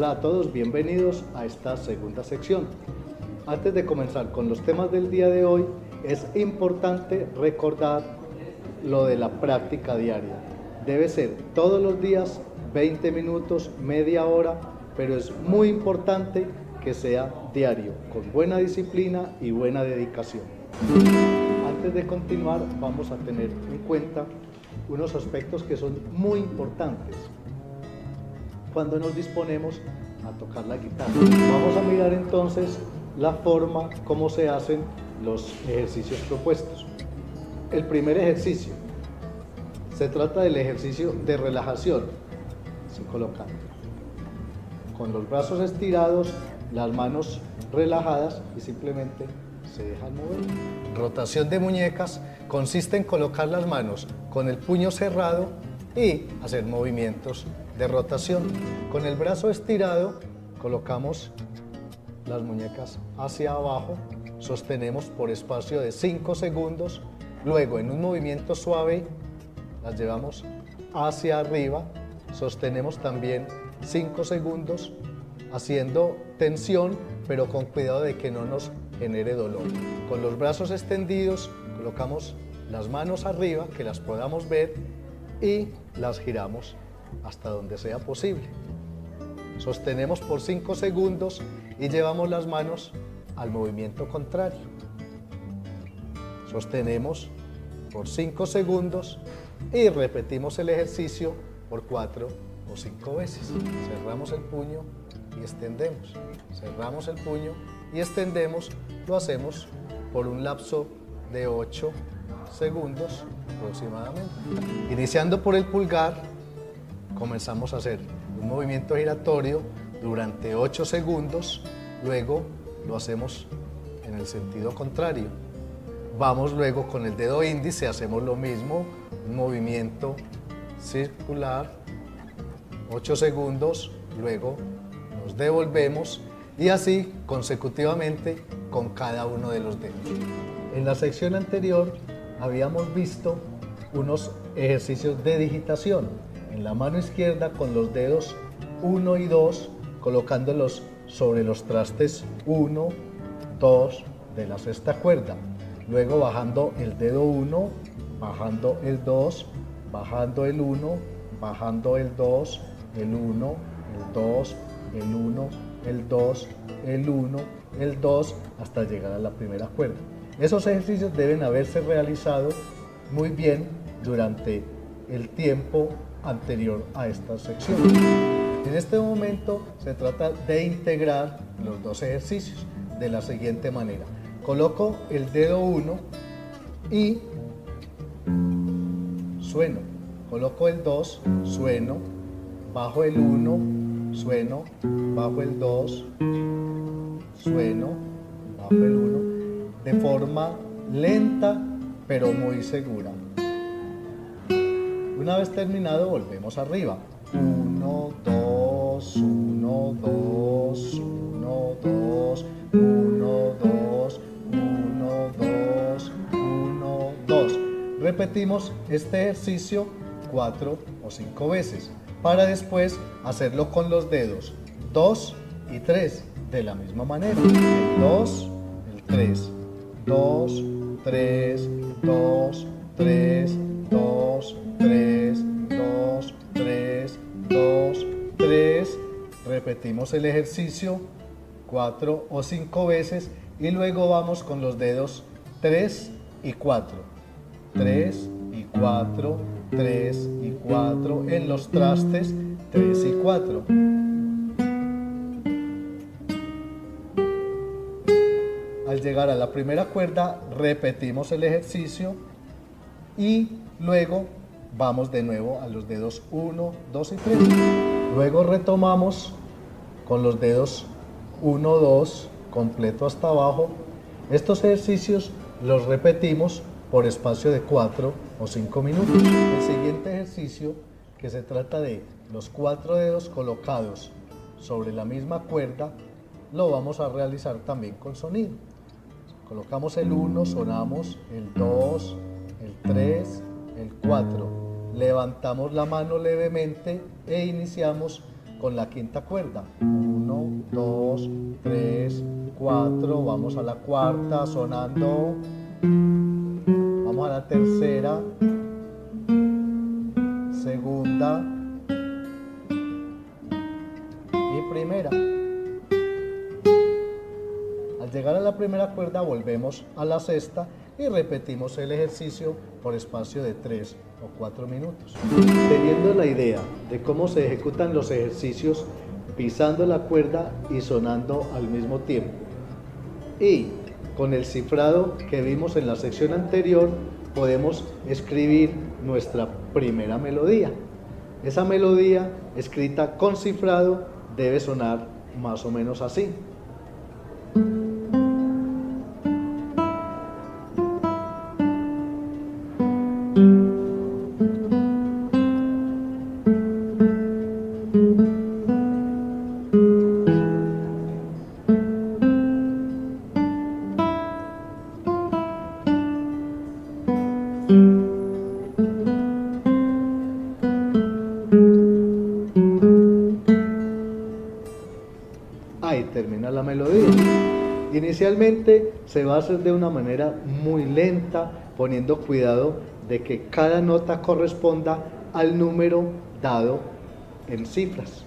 Hola a todos, bienvenidos a esta segunda sección. Antes de comenzar con los temas del día de hoy, es importante recordar lo de la práctica diaria. Debe ser todos los días 20 minutos, media hora, pero es muy importante que sea diario, con buena disciplina y buena dedicación. Antes de continuar, vamos a tener en cuenta unos aspectos que son muy importantes cuando nos disponemos a tocar la guitarra. Vamos a mirar entonces la forma como se hacen los ejercicios propuestos. El primer ejercicio se trata del ejercicio de relajación. Se coloca con los brazos estirados, las manos relajadas y simplemente se dejan mover. Rotación de muñecas consiste en colocar las manos con el puño cerrado y hacer movimientos de rotación. Con el brazo estirado colocamos las muñecas hacia abajo, sostenemos por espacio de 5 segundos, luego en un movimiento suave las llevamos hacia arriba, sostenemos también 5 segundos haciendo tensión pero con cuidado de que no nos genere dolor. Con los brazos extendidos colocamos las manos arriba, que las podamos ver y las giramos hasta donde sea posible. Sostenemos por 5 segundos y llevamos las manos al movimiento contrario. Sostenemos por 5 segundos y repetimos el ejercicio por 4 o 5 veces. Cerramos el puño y extendemos. Cerramos el puño y extendemos. Lo hacemos por un lapso de 8 segundos aproximadamente. Iniciando por el pulgar, comenzamos a hacer un movimiento giratorio durante 8 segundos, luego lo hacemos en el sentido contrario. Vamos luego con el dedo índice, hacemos lo mismo, un movimiento circular, 8 segundos, luego nos devolvemos y así consecutivamente con cada uno de los dedos. En la sección anterior habíamos visto unos ejercicios de digitación. En la mano izquierda con los dedos 1 y 2 colocándolos sobre los trastes 1, 2 de la sexta cuerda. Luego bajando el dedo 1, bajando el 2, bajando el 1, bajando el 2, el 1, el 2, el 1, el 2, el 1, el 2, hasta llegar a la primera cuerda. Esos ejercicios deben haberse realizado muy bien durante el tiempo anterior a esta sección. En este momento se trata de integrar los dos ejercicios de la siguiente manera. Coloco el dedo 1 y sueno. Coloco el 2, sueno. Bajo el 1, sueno. Bajo el 2, sueno. Bajo el 1 de forma lenta pero muy segura. Una vez terminado volvemos arriba. 1, 2, 1, 2, 1, 2, 1, 2, 1, 2, 1, 2. Repetimos este ejercicio 4 o 5 veces para después hacerlo con los dedos 2 y 3 de la misma manera. El 2, el 3. 2, 3, 2, 3, 2, 3, 2, 3, 2, 3. Repetimos el ejercicio 4 o 5 veces y luego vamos con los dedos 3 y 4. 3 y 4, 3 y 4 en los trastes 3 y 4. Al llegar a la primera cuerda, repetimos el ejercicio y luego vamos de nuevo a los dedos 1, 2 y 3. Luego retomamos con los dedos 1, 2, completo hasta abajo. Estos ejercicios los repetimos por espacio de 4 o 5 minutos. El siguiente ejercicio, que se trata de los cuatro dedos colocados sobre la misma cuerda, lo vamos a realizar también con sonido. Colocamos el 1, sonamos el 2, el 3, el 4. Levantamos la mano levemente e iniciamos con la quinta cuerda. 1, 2, 3, 4, vamos a la cuarta sonando. Vamos a la tercera, segunda y primera. Al llegar a la primera cuerda volvemos a la sexta y repetimos el ejercicio por espacio de 3 o 4 minutos. Teniendo la idea de cómo se ejecutan los ejercicios pisando la cuerda y sonando al mismo tiempo. Y con el cifrado que vimos en la sección anterior podemos escribir nuestra primera melodía. Esa melodía escrita con cifrado debe sonar más o menos así. Inicialmente se va a hacer de una manera muy lenta, poniendo cuidado de que cada nota corresponda al número dado en cifras.